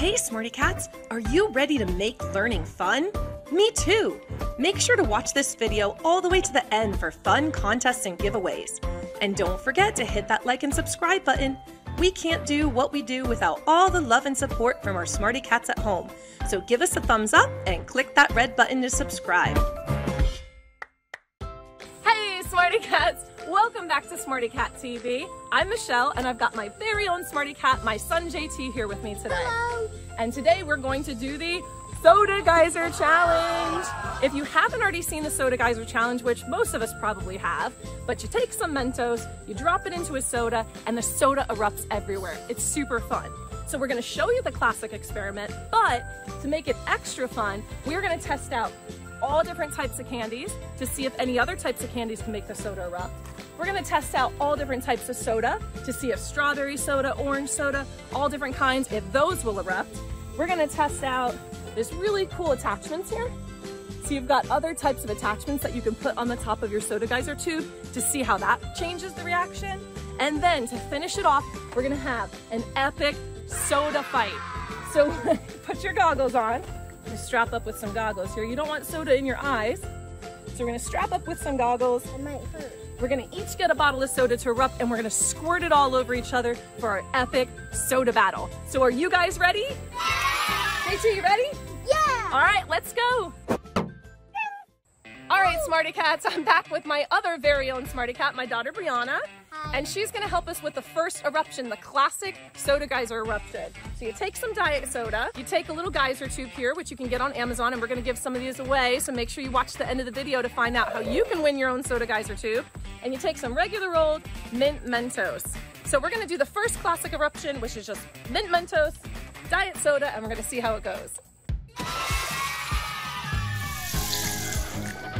Hey, Smarty Cats, are you ready to make learning fun? Me too! Make sure to watch this video all the way to the end for fun contests and giveaways. And don't forget to hit that like and subscribe button. We can't do what we do without all the love and support from our Smarty Cats at home. So give us a thumbs up and click that red button to subscribe. Welcome back to Smarty Cat TV. I'm Michelle, and I've got my very own Smarty Cat, my son JT, here with me today. Hello. And today we're going to do the Soda Geyser Challenge. If you haven't already seen the Soda Geyser Challenge, which most of us probably have, but you take some Mentos, you drop it into a soda, and the soda erupts everywhere. It's super fun. So we're gonna show you the classic experiment, but to make it extra fun, we're gonna test out all different types of candies to see if any other types of candies can make the soda erupt. We're gonna test out all different types of soda to see if strawberry soda, orange soda, all different kinds, if those will erupt. We're gonna test out this really cool attachments here. So you've got other types of attachments that you can put on the top of your soda geyser tube to see how that changes the reaction. And then to finish it off, we're gonna have an epic soda fight. So put your goggles on. You strap up with some goggles here. You don't want soda in your eyes. So we're gonna strap up with some goggles. It might hurt. We're gonna each get a bottle of soda to erupt and we're gonna squirt it all over each other for our epic soda battle. So are you guys ready? Yeah! JT, you ready? Yeah. All right, let's go. Smarty Cats, I'm back with my other very own Smarty Cat, my daughter Brianna. Hi. And she's gonna help us with the first eruption, the classic soda geyser eruption. So you take some diet soda, you take a little geyser tube here, which you can get on Amazon, and we're gonna give some of these away, so make sure you watch the end of the video to find out how you can win your own soda geyser tube. And you take some regular old mint Mentos. So we're gonna do the first classic eruption, which is just mint Mentos, diet soda, and we're gonna see how it goes.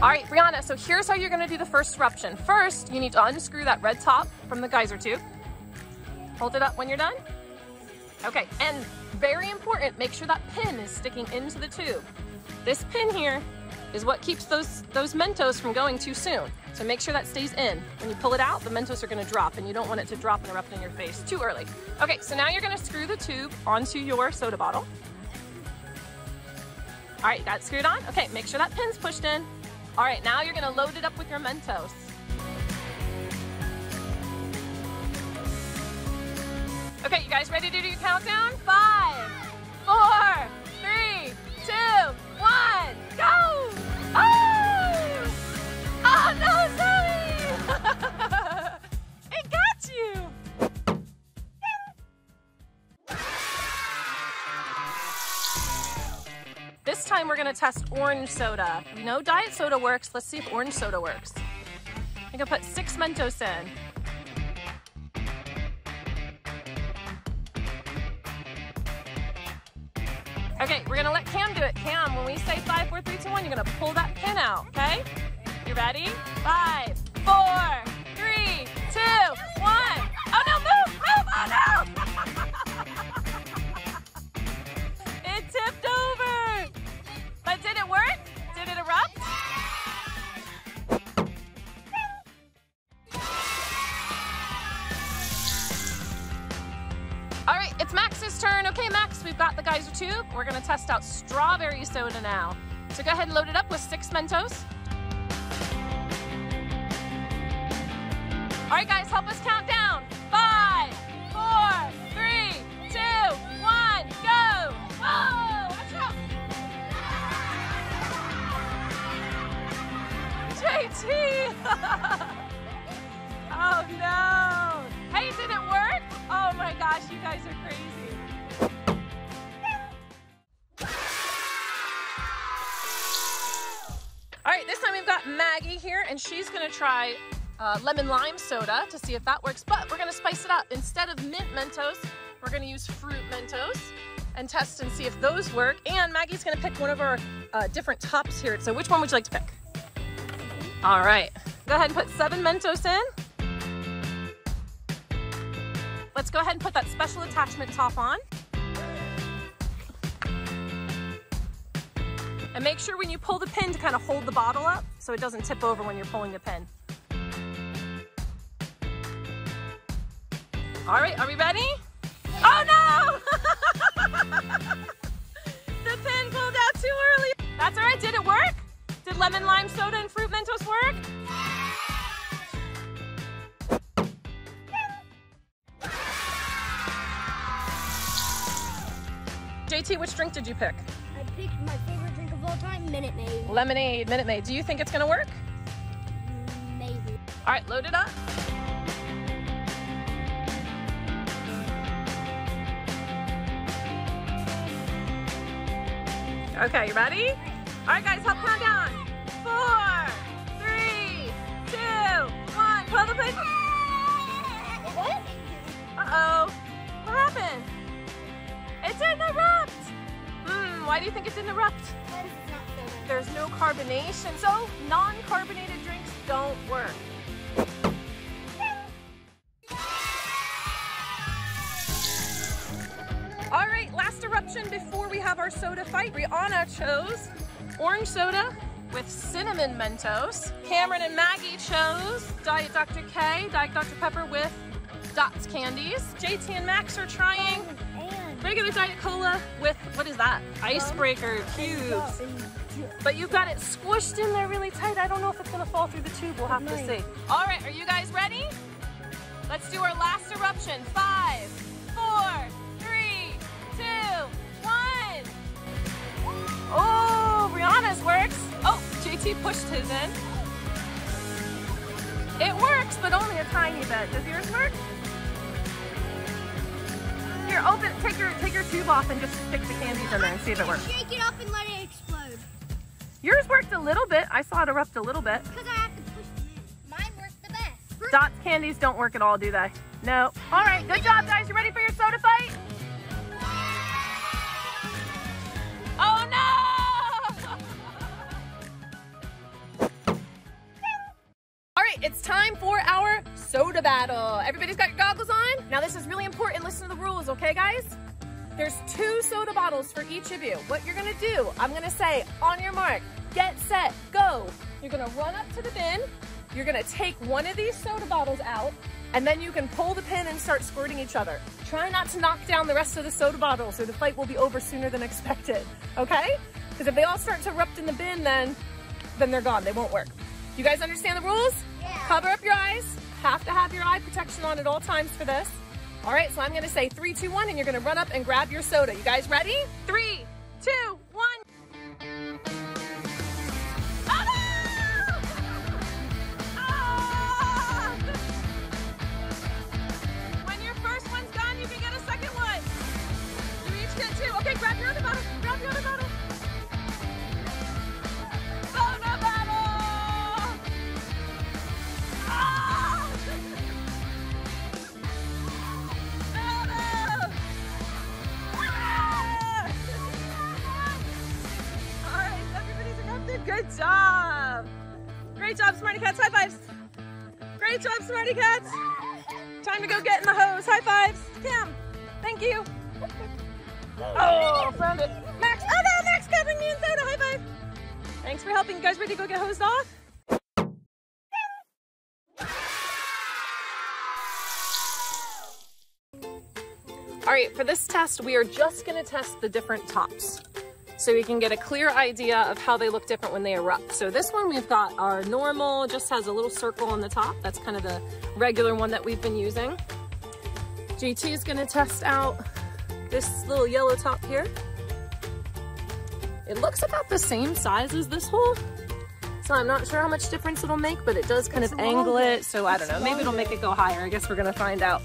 All right, Brianna, so here's how you're gonna do the first eruption. First, you need to unscrew that red top from the geyser tube. Hold it up when you're done. Okay, and very important, make sure that pin is sticking into the tube. This pin here is what keeps those, those Mentos from going too soon. So make sure that stays in. When you pull it out, the Mentos are gonna drop and you don't want it to drop and erupt in your face too early. Okay, so now you're gonna screw the tube onto your soda bottle. All right, it screwed on? Okay, make sure that pin's pushed in. All right, now you're gonna load it up with your Mentos. Okay, you guys ready to do your countdown? Five, four, three, two, time we're gonna test orange soda. We know diet soda works. Let's see if orange soda works. I'm gonna put six Mentos in. Okay, we're gonna let Cam do it. Cam, when we say five, four, three, two, one, you're gonna pull that pin out, okay? You ready? Five, four, Okay, Max, we've got the geyser tube. We're gonna test out strawberry soda now. So go ahead and load it up with six Mentos. All right, guys, help us count All right, this time we've got Maggie here, and she's gonna try uh, lemon lime soda to see if that works. But we're gonna spice it up. Instead of mint Mentos, we're gonna use fruit Mentos and test and see if those work. And Maggie's gonna pick one of our uh, different tops here. So which one would you like to pick? All right, go ahead and put seven Mentos in. Let's go ahead and put that special attachment top on. And make sure when you pull the pin to kind of hold the bottle up so it doesn't tip over when you're pulling the pin. All right, are we ready? Oh no! the pin pulled out too early. That's all right. Did it work? Did lemon lime soda and fruit Mentos work? JT, which drink did you pick? I picked my favorite all time, Minute Maid. Lemonade, Minute Maid. Do you think it's gonna work? Maybe. All right, load it up. Okay, you ready? All right, guys, help count down. Four, three, two, one. Pull the pin. What? Uh-oh. What happened? It didn't erupt. Hmm, why do you think it didn't erupt? Carbonation, so non-carbonated drinks don't work. All right, last eruption before we have our soda fight. Brianna chose orange soda with cinnamon Mentos. Cameron and Maggie chose Diet Dr. K, Diet Dr. Pepper with Dots candies. JT and Max are trying oh, regular Diet Cola with, what is that? Icebreaker cubes. But you've got it squished in there really tight. I don't know if it's gonna fall through the tube. We'll have to see. All right, are you guys ready? Let's do our last eruption. Five, four, three, two, one. Oh, Brianna's works. Oh, JT pushed his in. It works, but only a tiny bit. Does yours work? Here, open, take your, take your tube off and just stick the candies in there and see if it works. Shake it up and let it explode. Yours worked a little bit. I saw it erupt a little bit. Because I have to push them in. Mine worked the best. Dots candies don't work at all, do they? No. All right, good job, guys. You ready for your soda fight? Oh no! All right, it's time for our soda battle. Everybody's got your goggles on? Now this is really important. Listen to the rules, okay guys? There's two soda bottles for each of you. What you're gonna do, I'm gonna say, on your mark, get set, go. You're gonna run up to the bin. You're gonna take one of these soda bottles out, and then you can pull the pin and start squirting each other. Try not to knock down the rest of the soda bottles or the fight will be over sooner than expected, okay? Because if they all start to erupt in the bin, then, then they're gone, they won't work. You guys understand the rules? Yeah. Cover up your eyes. Have to have your eye protection on at all times for this. All right, so I'm gonna say three, two, one, and you're gonna run up and grab your soda. You guys ready? Three, Smarty Cats. High fives. Great job, Smarty Cats. Time to go get in the hose. High fives. Cam, thank you. Oh, oh, found it. Max, oh no, Max covering me in soda. High five. Thanks for helping. You guys ready to go get hosed off? All right, for this test, we are just gonna test the different tops so we can get a clear idea of how they look different when they erupt. So this one we've got our normal, just has a little circle on the top. That's kind of the regular one that we've been using. JT is gonna test out this little yellow top here. It looks about the same size as this hole. So I'm not sure how much difference it'll make, but it does kind It's of angle longer. it. So I don't know, maybe it'll make it go higher. I guess we're gonna find out.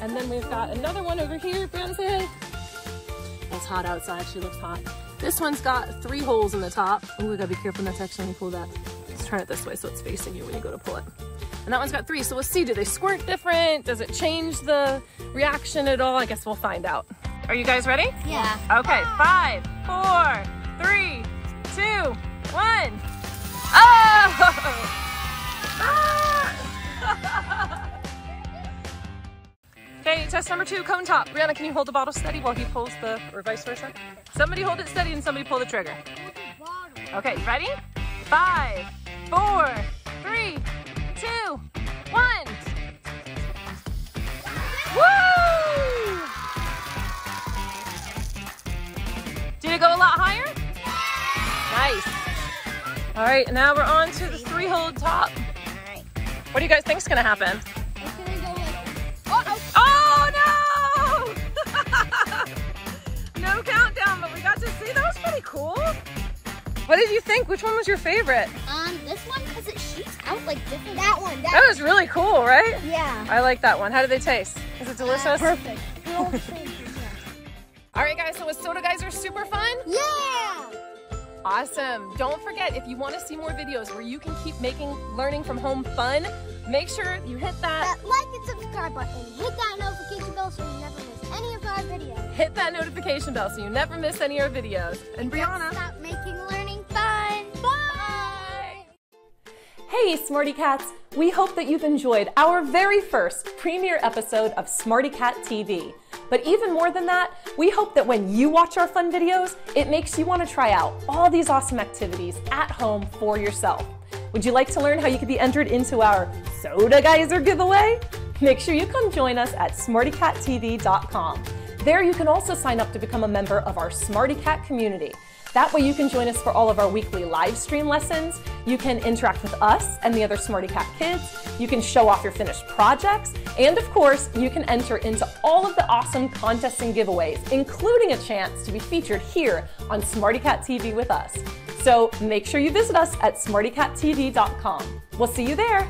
And then we've got another one over here, Brown. It's hot outside, she looks hot. This one's got three holes in the top. Oh, we gotta be careful not to accidentally pull that. Let's turn it this way so it's facing you when you go to pull it. And that one's got three, so we'll see. Do they squirt different? Does it change the reaction at all? I guess we'll find out. Are you guys ready? Yeah. Okay, five, four, three, two, one. Oh! Ah! okay, test number two, cone top. Brianna, can you hold the bottle steady while he pulls the, or vice versa? Somebody hold it steady and somebody pull the trigger. Okay, ready? Five, four, three, two, one. Woo! Did it go a lot higher? Nice. All right, now we're on to the three-hole top. What do you guys think is gonna happen? What did you think? Which one was your favorite? Um, this one because it shoots out like different. That one. That. That was really cool, right? yeah. I like that one. How do they taste? Is it delicious? Perfect. All the same. All right, guys, so was Soda Geyser super fun? Yeah. Awesome. Don't forget, if you want to see more videos where you can keep making learning from home fun, make sure you hit that, That like and subscribe button. Hit that notification bell so you never miss any of our videos. hit that notification bell so you never miss any of our videos. And Brianna. Hey, Smarty Cats! We hope that you've enjoyed our very first premiere episode of Smarty Cat TV. But even more than that, we hope that when you watch our fun videos, it makes you want to try out all these awesome activities at home for yourself. Would you like to learn how you could be entered into our Soda Geyser giveaway? Make sure you come join us at smartycattv.com. There you can also sign up to become a member of our Smarty Cat community. That way you can join us for all of our weekly live stream lessons. You can interact with us and the other Smarty Cat kids. You can show off your finished projects. And of course, you can enter into all of the awesome contests and giveaways, including a chance to be featured here on Smarty Cat TV with us. So make sure you visit us at smartycattv.com. We'll see you there.